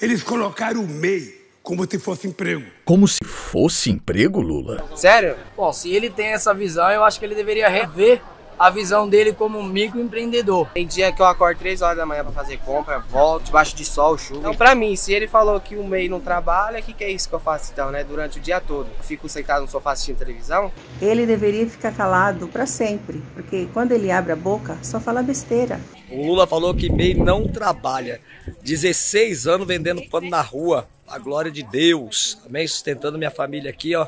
Eles colocaram o MEI como se fosse emprego. Como se fosse emprego, Lula? Sério? Bom, se ele tem essa visão, eu acho que ele deveria rever a visão dele como microempreendedor. Tem dia que eu acordo 3 horas da manhã para fazer compra, volto debaixo de sol, chuva. Então, pra mim, se ele falou que o MEI não trabalha, o que, que é isso que eu faço então, né? Durante o dia todo. Eu fico sentado no sofá assistindo televisão. Ele deveria ficar calado para sempre, porque quando ele abre a boca, só fala besteira. O Lula falou que MEI não trabalha. 16 anos vendendo pano na rua. A glória de Deus. Também sustentando minha família aqui, ó.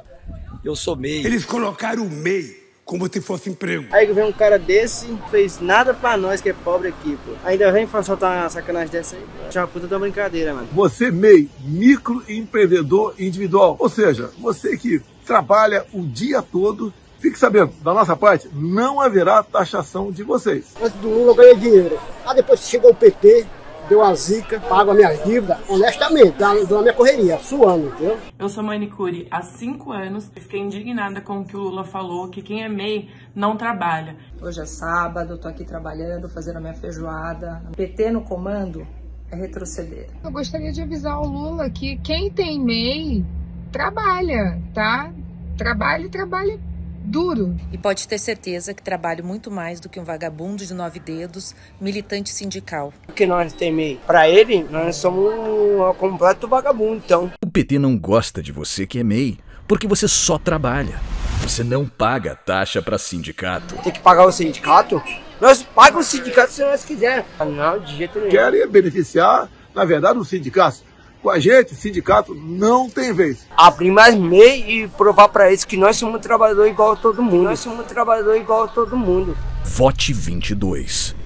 Eu sou MEI. Eles colocaram o MEI como se fosse emprego. Aí vem um cara desse, fez nada pra nós que é pobre aqui, pô. Ainda vem pra soltar uma sacanagem dessa aí. Pô. uma puta da brincadeira, mano. Você, MEI, microempreendedor individual. Ou seja, você que trabalha o dia todo Fique sabendo, da nossa parte, não haverá taxação de vocês. Antes do Lula eu ganhei dinheiro. Aí depois chegou o PT, deu uma zica, pago a minha dívida, honestamente, dou a minha correria, suando, entendeu? Eu sou manicure há cinco anos, fiquei indignada com o que o Lula falou, que quem é MEI não trabalha. Hoje é sábado, tô aqui trabalhando, fazendo a minha feijoada. PT no comando é retroceder. Eu gostaria de avisar o Lula que quem tem MEI trabalha, tá? Trabalha e trabalha duro. E pode ter certeza que trabalho muito mais do que um vagabundo de nove dedos, militante sindical. O que nós tememos? Para ele, nós somos um completo vagabundo, então. O PT não gosta de você que é MEI, porque você só trabalha. Você não paga taxa para sindicato. Tem que pagar o sindicato? Nós pagamos o sindicato se nós quiser. Não, de jeito nenhum. Querem beneficiar, na verdade, o sindicato com a gente, sindicato não tem vez. Abrir mais MEI e provar para eles que nós somos trabalhador igual a todo mundo. Nós somos trabalhador igual a todo mundo. Vote 22.